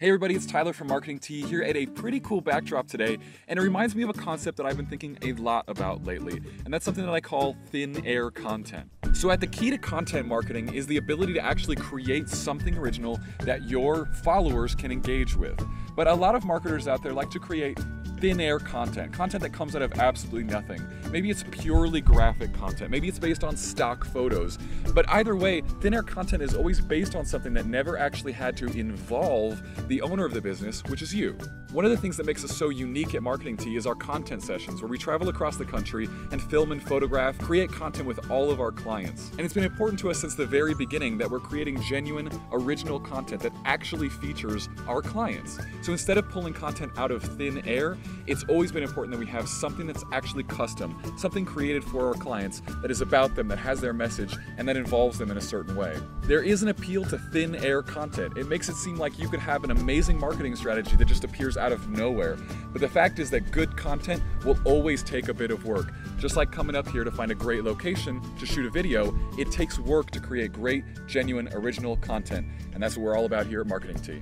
Hey everybody, it's Tyler from Marketing Tea here at a pretty cool backdrop today, and it reminds me of a concept that I've been thinking a lot about lately, and that's something that I call thin air content. So at the key to content marketing is the ability to actually create something original that your followers can engage with. But a lot of marketers out there like to create thin air content, content that comes out of absolutely nothing. Maybe it's purely graphic content, maybe it's based on stock photos. But either way, thin air content is always based on something that never actually had to involve the owner of the business, which is you. One of the things that makes us so unique at Marketing Tea is our content sessions, where we travel across the country and film and photograph, create content with all of our clients. And it's been important to us since the very beginning that we're creating genuine, original content that actually features our clients. So instead of pulling content out of thin air, it's always been important that we have something that's actually custom, something created for our clients that is about them, that has their message, and that involves them in a certain way. There is an appeal to thin air content. It makes it seem like you could have an amazing marketing strategy that just appears out of nowhere. But the fact is that good content will always take a bit of work. Just like coming up here to find a great location to shoot a video, it takes work to create great, genuine, original content. And that's what we're all about here at Marketing Tea.